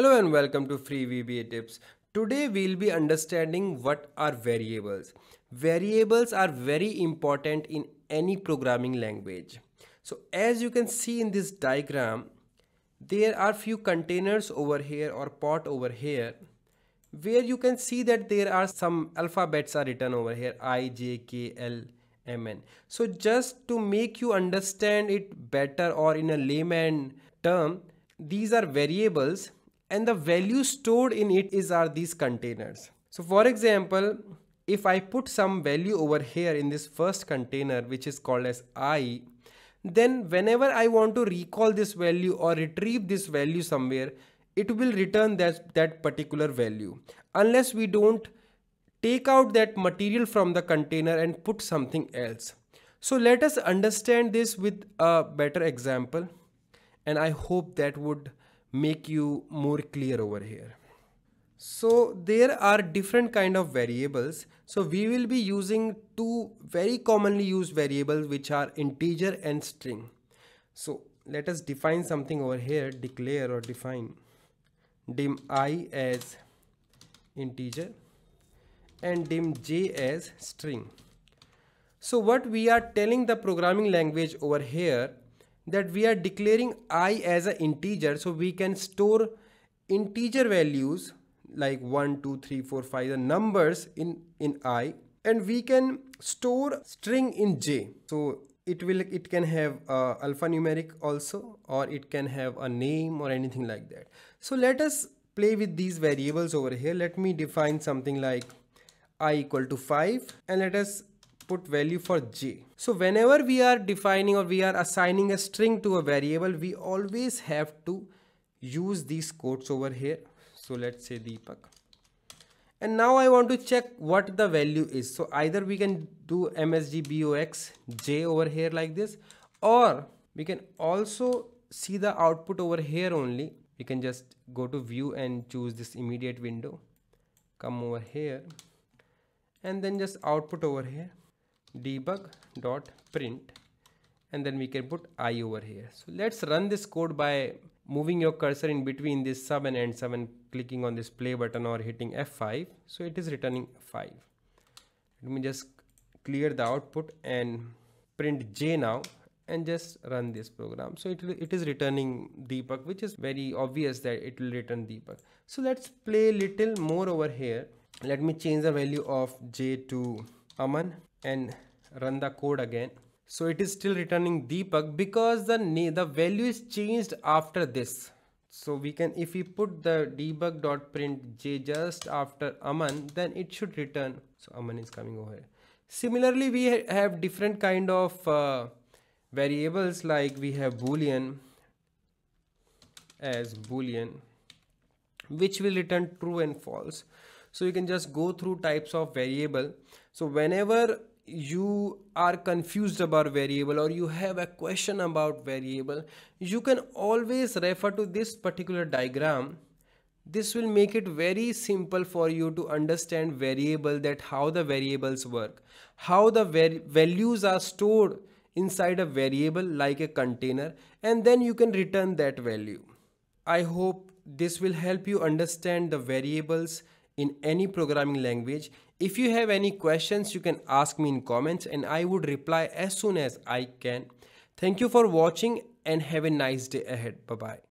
Hello and welcome to Free VBA Tips. Today we'll be understanding what are variables. Variables are very important in any programming language. So as you can see in this diagram, there are few containers over here or pot over here where you can see that there are some alphabets are written over here I, J, K, L, M, N. So just to make you understand it better or in a layman term, these are variables and the value stored in it is are these containers. So for example, if I put some value over here in this first container which is called as i, then whenever I want to recall this value or retrieve this value somewhere, it will return that, that particular value unless we don't take out that material from the container and put something else. So let us understand this with a better example and I hope that would make you more clear over here. So there are different kind of variables. So we will be using two very commonly used variables which are integer and string. So let us define something over here, declare or define dim i as integer and dim j as string. So what we are telling the programming language over here that we are declaring i as an integer so we can store integer values like 1 2 3 4 5 the numbers in in i and we can store string in j. So it will it can have uh, alphanumeric also or it can have a name or anything like that. So let us play with these variables over here. Let me define something like i equal to 5 and let us put value for j. So whenever we are defining or we are assigning a string to a variable, we always have to use these quotes over here. So let's say Deepak. And now I want to check what the value is. So either we can do msgbox j over here like this or we can also see the output over here only. We can just go to view and choose this immediate window. Come over here and then just output over here debug dot print and then we can put i over here. So let's run this code by moving your cursor in between this sub and end sub and clicking on this play button or hitting f5 so it is returning 5 let me just clear the output and print j now and just run this program. So it, it is returning Deepak which is very obvious that it will return Deepak so let's play little more over here. Let me change the value of j to Aman and run the code again. So it is still returning Deepak because the the value is changed after this. So we can if we put the debug.print j just after aman then it should return. So aman is coming over here. Similarly we ha have different kind of uh, variables like we have boolean as boolean which will return true and false. So you can just go through types of variable. So whenever you are confused about variable or you have a question about variable you can always refer to this particular diagram. This will make it very simple for you to understand variable that how the variables work. How the values are stored inside a variable like a container and then you can return that value. I hope this will help you understand the variables in any programming language. If you have any questions, you can ask me in comments and I would reply as soon as I can. Thank you for watching and have a nice day ahead. Bye-bye.